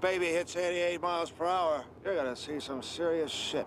Baby hits 88 miles per hour. You're gonna see some serious shit.